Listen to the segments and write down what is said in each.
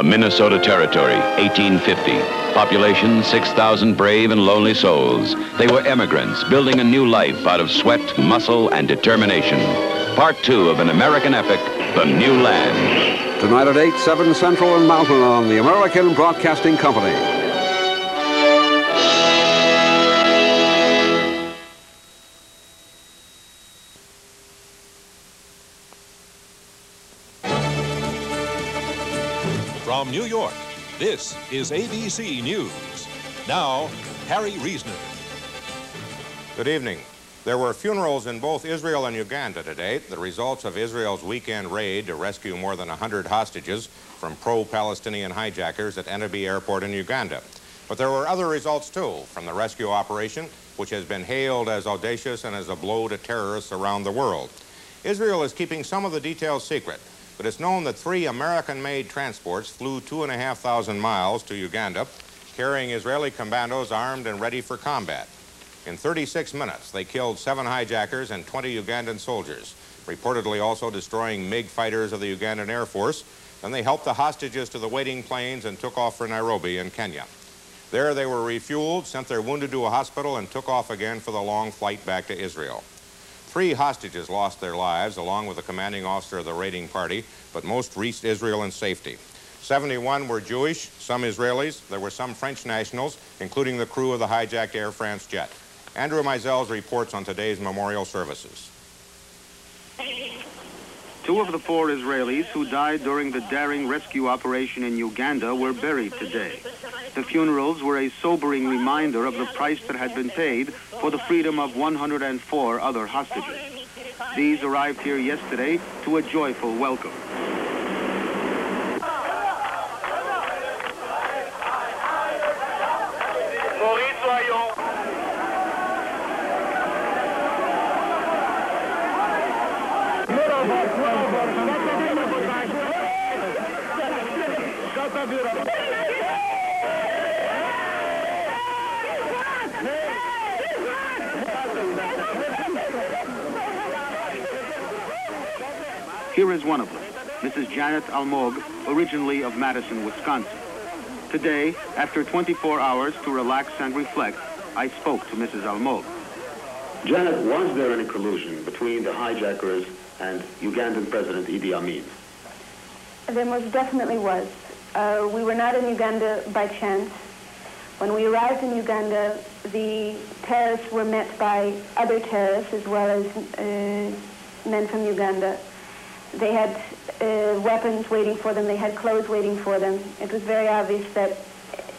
The Minnesota Territory, 1850. Population 6,000 brave and lonely souls. They were emigrants building a new life out of sweat, muscle, and determination. Part two of an American epic, The New Land. Tonight at 8, 7 Central and Mountain on the American Broadcasting Company. From New York, this is ABC News. Now, Harry Reasoner. Good evening. There were funerals in both Israel and Uganda today, the results of Israel's weekend raid to rescue more than 100 hostages from pro-Palestinian hijackers at Entebbe Airport in Uganda. But there were other results, too, from the rescue operation, which has been hailed as audacious and as a blow to terrorists around the world. Israel is keeping some of the details secret, but it's known that three American-made transports flew two and a half thousand miles to Uganda, carrying Israeli commandos armed and ready for combat. In 36 minutes, they killed seven hijackers and 20 Ugandan soldiers, reportedly also destroying MiG fighters of the Ugandan Air Force. Then they helped the hostages to the waiting planes and took off for Nairobi in Kenya. There they were refueled, sent their wounded to a hospital, and took off again for the long flight back to Israel. Three hostages lost their lives, along with the commanding officer of the raiding party, but most reached Israel in safety. 71 were Jewish, some Israelis. There were some French nationals, including the crew of the hijacked Air France jet. Andrew Mizell's reports on today's memorial services. Two of the four Israelis who died during the daring rescue operation in Uganda were buried today. The funerals were a sobering reminder of the price that had been paid for the freedom of 104 other hostages. These arrived here yesterday to a joyful welcome. Here is one of them, Mrs. Janet Almog, originally of Madison, Wisconsin. Today, after 24 hours to relax and reflect, I spoke to Mrs. Almog. Janet, was there any collusion between the hijackers and Ugandan President Idi Amin? There most definitely was. Uh, we were not in Uganda by chance. When we arrived in Uganda, the terrorists were met by other terrorists as well as uh, men from Uganda. They had uh, weapons waiting for them. They had clothes waiting for them. It was very obvious that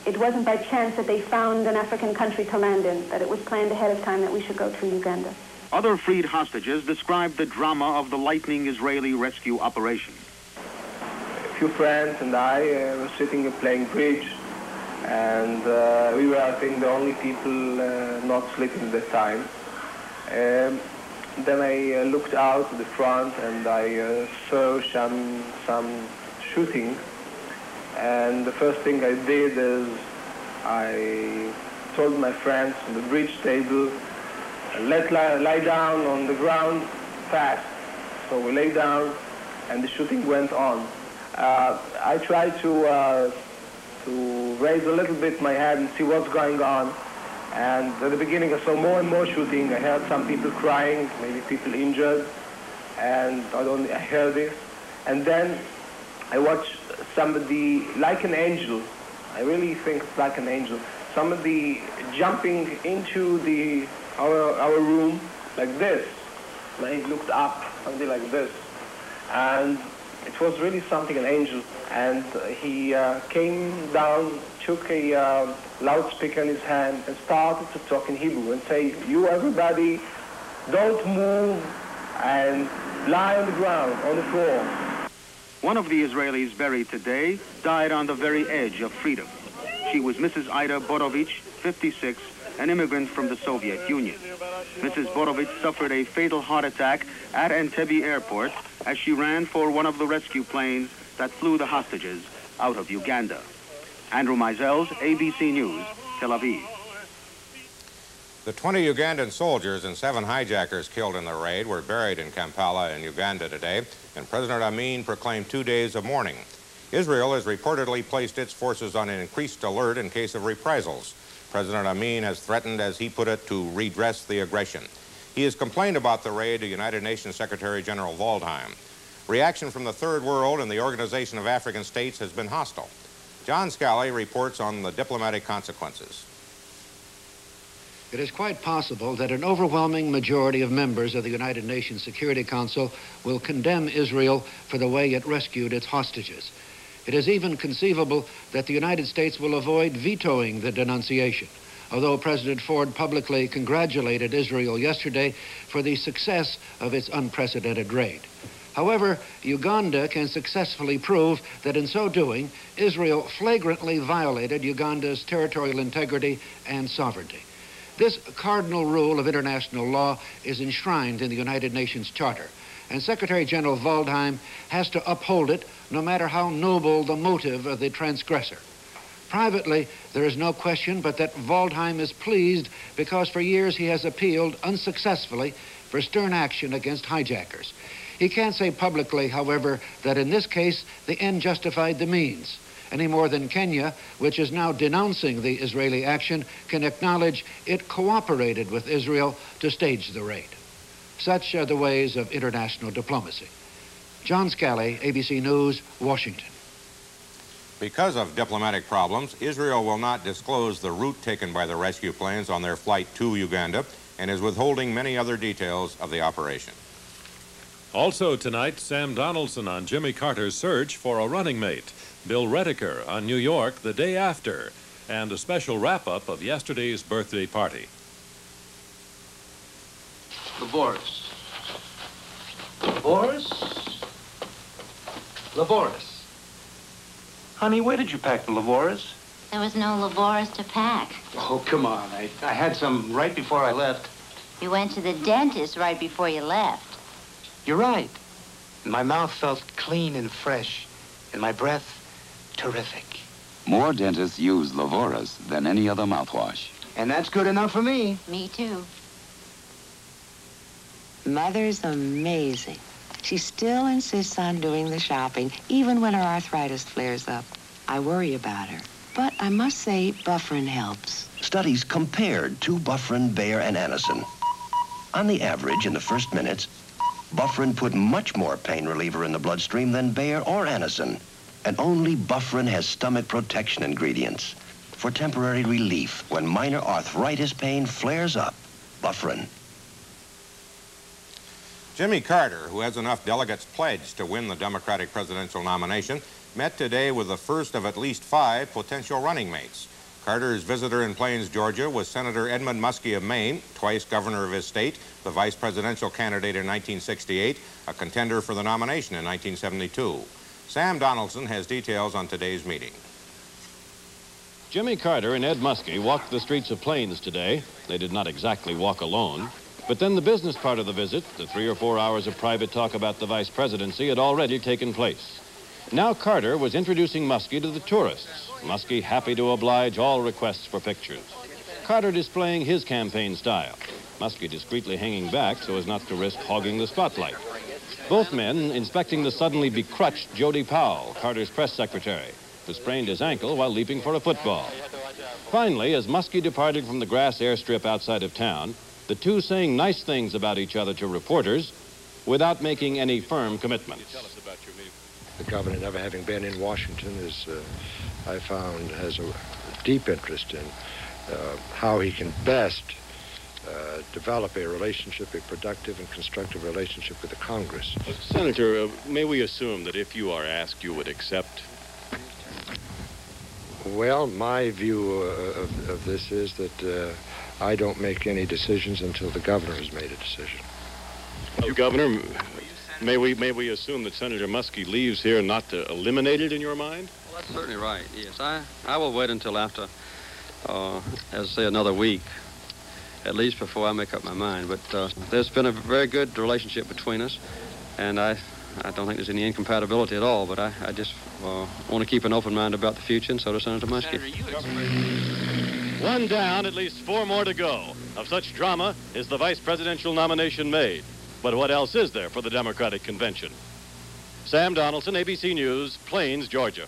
it wasn't by chance that they found an African country to land in, that it was planned ahead of time that we should go to Uganda. Other freed hostages described the drama of the lightning Israeli rescue operation. Few friends and I uh, were sitting and playing bridge, and uh, we were, I think, the only people uh, not sleeping at the time. Um, then I uh, looked out to the front and I uh, saw some, some shooting. And the first thing I did is I told my friends on the bridge table, let lie, lie down on the ground fast. So we lay down and the shooting went on. Uh, I tried to, uh, to raise a little bit my head and see what's going on. And at the beginning, I saw more and more shooting. I heard some people crying, maybe people injured, and I don't. I heard this, and then I watched somebody like an angel. I really think it's like an angel. Somebody jumping into the our our room like this. And I looked up, something like this, and it was really something an angel. And he uh, came down, took a uh, loudspeaker in his hand, and started to talk in Hebrew and say, "You everybody, don't move and lie on the ground, on the floor." One of the Israelis buried today died on the very edge of freedom. She was Mrs. Ida Borovich, 56, an immigrant from the Soviet Union. Mrs. Borovich suffered a fatal heart attack at Entebbe Airport as she ran for one of the rescue planes that flew the hostages out of Uganda. Andrew Mizell's ABC News, Tel Aviv. The 20 Ugandan soldiers and seven hijackers killed in the raid were buried in Kampala in Uganda today, and President Amin proclaimed two days of mourning. Israel has reportedly placed its forces on an increased alert in case of reprisals. President Amin has threatened, as he put it, to redress the aggression. He has complained about the raid to United Nations Secretary General Waldheim. Reaction from the Third World and the Organization of African States has been hostile. John Scali reports on the diplomatic consequences. It is quite possible that an overwhelming majority of members of the United Nations Security Council will condemn Israel for the way it rescued its hostages. It is even conceivable that the United States will avoid vetoing the denunciation, although President Ford publicly congratulated Israel yesterday for the success of its unprecedented raid. However, Uganda can successfully prove that in so doing, Israel flagrantly violated Uganda's territorial integrity and sovereignty. This cardinal rule of international law is enshrined in the United Nations Charter, and Secretary General Waldheim has to uphold it no matter how noble the motive of the transgressor. Privately, there is no question but that Waldheim is pleased because for years he has appealed unsuccessfully for stern action against hijackers. He can't say publicly, however, that in this case the end justified the means, any more than Kenya, which is now denouncing the Israeli action, can acknowledge it cooperated with Israel to stage the raid. Such are the ways of international diplomacy. John Scali, ABC News, Washington. Because of diplomatic problems, Israel will not disclose the route taken by the rescue planes on their flight to Uganda and is withholding many other details of the operation. Also tonight, Sam Donaldson on Jimmy Carter's search for a running mate, Bill Redeker on New York the day after, and a special wrap-up of yesterday's birthday party. Lavoris. Lavoris? Lavoris. Honey, where did you pack the Lavoris? There was no Lavoris to pack. Oh, come on. I, I had some right before I left. You went to the dentist right before you left. You're right. My mouth felt clean and fresh, and my breath terrific. More dentists use Lavoris than any other mouthwash. And that's good enough for me. Me too. Mother's amazing. She still insists on doing the shopping, even when her arthritis flares up. I worry about her. But I must say, Bufferin helps. Studies compared to Bufferin, Bayer, and Anacin. On the average, in the first minutes, Bufferin put much more pain reliever in the bloodstream than Bayer or Anacin. And only Bufferin has stomach protection ingredients for temporary relief when minor arthritis pain flares up. Bufferin. Jimmy Carter, who has enough delegates pledged to win the Democratic presidential nomination, met today with the first of at least five potential running mates. Carter's visitor in Plains, Georgia was Senator Edmund Muskie of Maine, twice governor of his state, the vice presidential candidate in 1968, a contender for the nomination in 1972. Sam Donaldson has details on today's meeting. Jimmy Carter and Ed Muskie walked the streets of Plains today. They did not exactly walk alone. But then the business part of the visit, the three or four hours of private talk about the vice presidency, had already taken place. Now Carter was introducing Muskie to the tourists. Muskie happy to oblige all requests for pictures. Carter displaying his campaign style. Muskie discreetly hanging back so as not to risk hogging the spotlight. Both men inspecting the suddenly becrutched Jody Powell, Carter's press secretary, who sprained his ankle while leaping for a football. Finally, as Muskie departed from the grass airstrip outside of town, the two saying nice things about each other to reporters without making any firm commitments. The governor, never having been in Washington, is, uh, I found, has a deep interest in uh, how he can best uh, develop a relationship, a productive and constructive relationship with the Congress. Senator, uh, may we assume that if you are asked, you would accept? Well, my view uh, of, of, this is that uh, I don't make any decisions until the governor has made a decision. Oh, Governor, May we may we assume that Senator Muskie leaves here not to eliminate it in your mind? Well, that's certainly right. Yes, I I will wait until after, uh, as I say, another week, at least before I make up my mind. But uh, there's been a very good relationship between us, and I I don't think there's any incompatibility at all. But I I just uh, want to keep an open mind about the future, and so does Senator Muskie. One down, at least four more to go. Of such drama is the vice presidential nomination made. But what else is there for the Democratic Convention? Sam Donaldson, ABC News, Plains, Georgia.